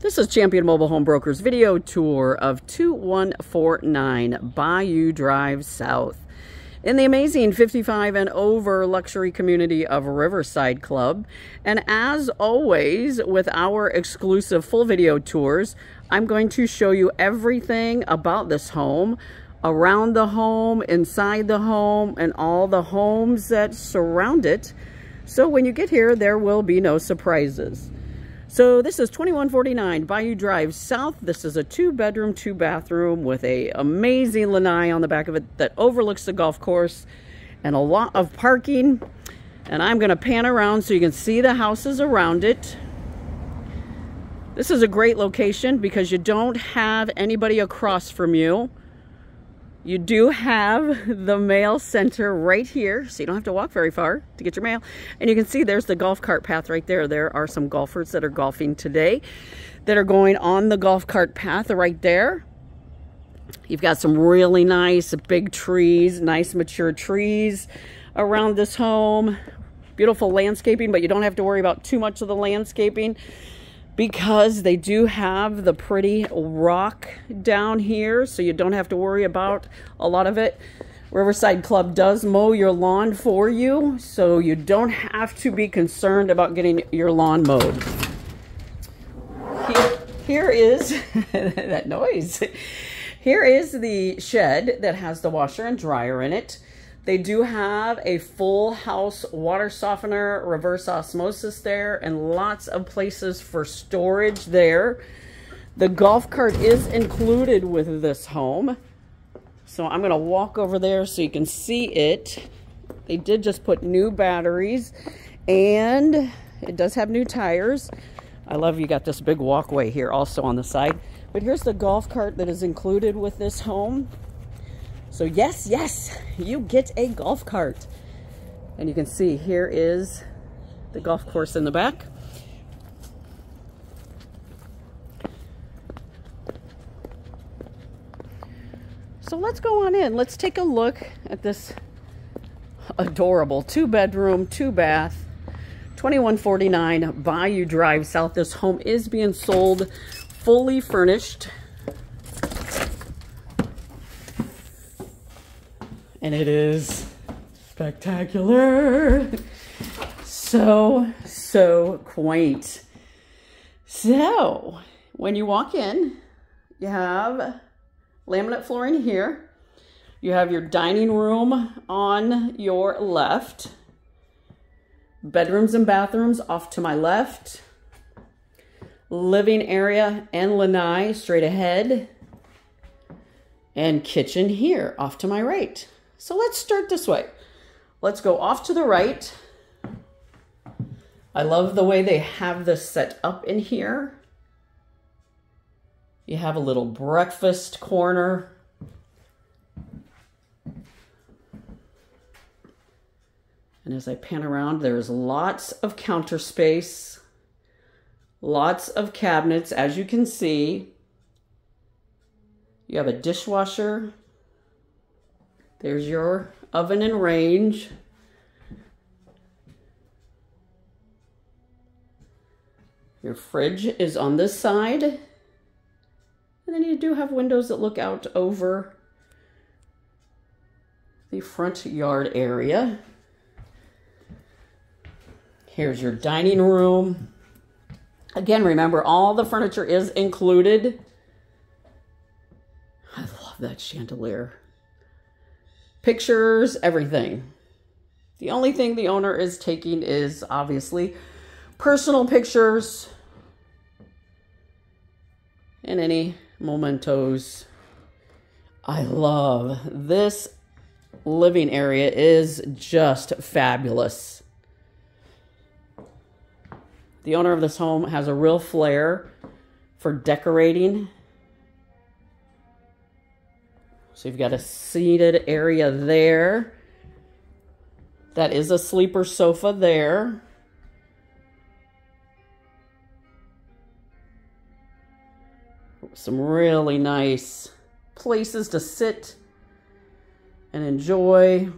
This is Champion Mobile Home Brokers video tour of 2149 Bayou Drive South in the amazing 55 and over luxury community of Riverside Club. And as always, with our exclusive full video tours, I'm going to show you everything about this home, around the home, inside the home, and all the homes that surround it. So when you get here, there will be no surprises. So this is 2149 Bayou Drive South. This is a two bedroom, two bathroom with a amazing lanai on the back of it that overlooks the golf course and a lot of parking. And I'm gonna pan around so you can see the houses around it. This is a great location because you don't have anybody across from you. You do have the mail center right here, so you don't have to walk very far to get your mail. And you can see there's the golf cart path right there. There are some golfers that are golfing today that are going on the golf cart path right there. You've got some really nice big trees, nice mature trees around this home. Beautiful landscaping, but you don't have to worry about too much of the landscaping because they do have the pretty rock down here so you don't have to worry about a lot of it. Riverside Club does mow your lawn for you so you don't have to be concerned about getting your lawn mowed. Here, here is that noise. Here is the shed that has the washer and dryer in it. They do have a full house water softener, reverse osmosis there, and lots of places for storage there. The golf cart is included with this home. So I'm going to walk over there so you can see it. They did just put new batteries and it does have new tires. I love you got this big walkway here also on the side. But here's the golf cart that is included with this home. So yes, yes, you get a golf cart. And you can see here is the golf course in the back. So let's go on in. Let's take a look at this adorable two bedroom, two bath, 2149 Bayou Drive South. This home is being sold fully furnished. And it is spectacular. So, so quaint. So, when you walk in, you have laminate flooring here. You have your dining room on your left. Bedrooms and bathrooms off to my left. Living area and lanai straight ahead. And kitchen here off to my right. So let's start this way. Let's go off to the right. I love the way they have this set up in here. You have a little breakfast corner. And as I pan around, there's lots of counter space, lots of cabinets, as you can see. You have a dishwasher, there's your oven and range. Your fridge is on this side. And then you do have windows that look out over the front yard area. Here's your dining room. Again, remember all the furniture is included. I love that chandelier pictures, everything. The only thing the owner is taking is obviously personal pictures and any mementos. I love this living area is just fabulous. The owner of this home has a real flair for decorating so you've got a seated area there. That is a sleeper sofa there. Some really nice places to sit and enjoy.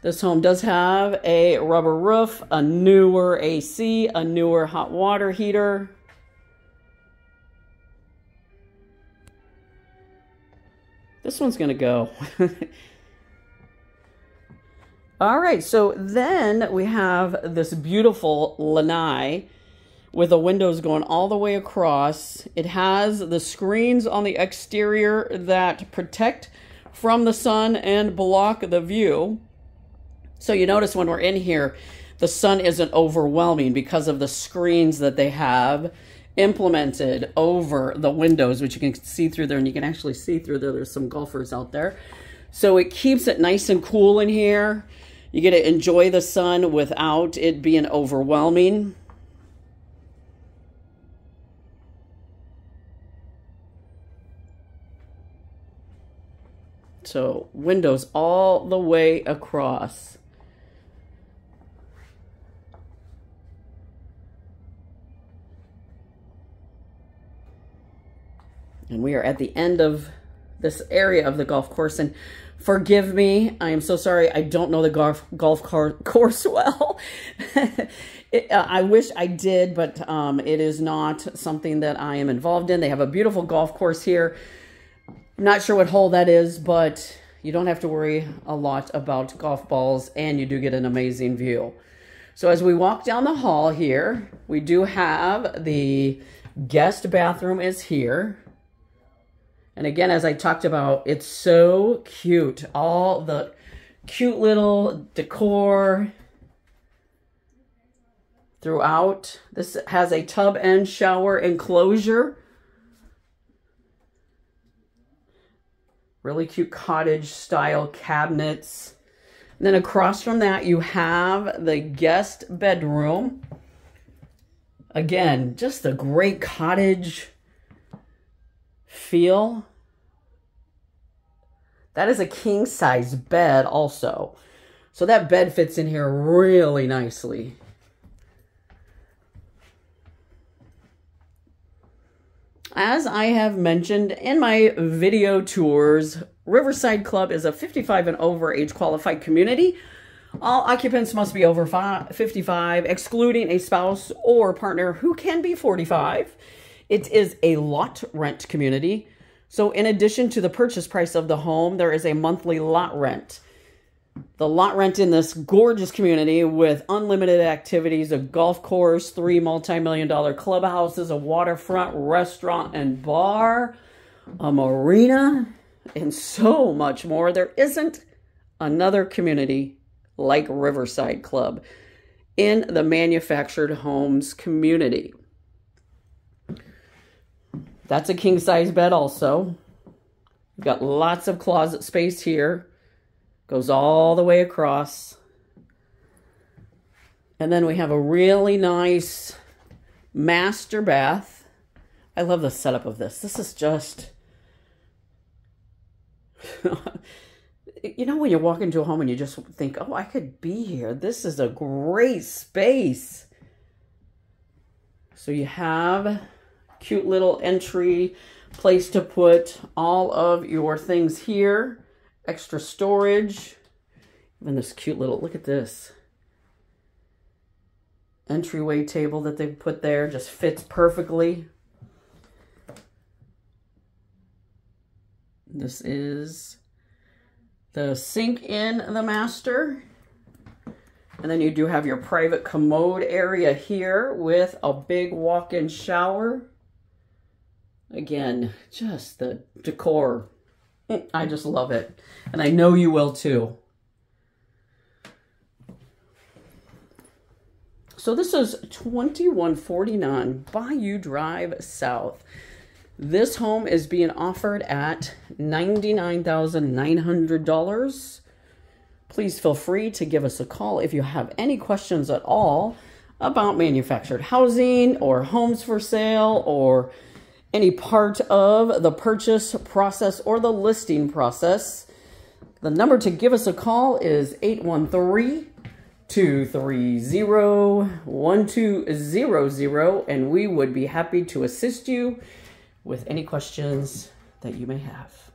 This home does have a rubber roof, a newer AC, a newer hot water heater. This one's going to go. All right, so then we have this beautiful lanai with the windows going all the way across. It has the screens on the exterior that protect from the sun and block the view. So you notice when we're in here, the sun isn't overwhelming because of the screens that they have implemented over the windows, which you can see through there, and you can actually see through there. There's some golfers out there. So it keeps it nice and cool in here. You get to enjoy the sun without it being overwhelming. So windows all the way across. And we are at the end of this area of the golf course. And forgive me, I am so sorry. I don't know the golf, golf car, course well. it, uh, I wish I did, but um, it is not something that I am involved in. They have a beautiful golf course here. I'm not sure what hole that is, but you don't have to worry a lot about golf balls and you do get an amazing view. So as we walk down the hall here, we do have the guest bathroom is here. And again, as I talked about, it's so cute. All the cute little decor throughout. This has a tub and shower enclosure. Really cute cottage style cabinets. And then across from that, you have the guest bedroom. Again, just a great cottage feel. That is a king size bed also. So that bed fits in here really nicely. As I have mentioned in my video tours, Riverside Club is a 55 and over age qualified community. All occupants must be over 55, excluding a spouse or partner who can be 45. It is a lot rent community. So in addition to the purchase price of the home, there is a monthly lot rent. The lot rent in this gorgeous community with unlimited activities, a golf course, three multi-million dollar clubhouses, a waterfront restaurant and bar, a marina, and so much more. There isn't another community like Riverside Club in the manufactured homes community. That's a king size bed also. We've got lots of closet space here. Goes all the way across. And then we have a really nice master bath. I love the setup of this. This is just... you know when you walk into a home and you just think, oh, I could be here. This is a great space. So you have cute little entry place to put all of your things here. Extra storage. Even this cute little, look at this. Entryway table that they put there just fits perfectly. This is the sink in the master. And then you do have your private commode area here with a big walk-in shower. Again, just the decor. I just love it. And I know you will too. So this is 2149 Bayou Drive South. This home is being offered at $99,900. Please feel free to give us a call if you have any questions at all about manufactured housing or homes for sale or any part of the purchase process or the listing process. The number to give us a call is 813 230 1200, and we would be happy to assist you with any questions that you may have.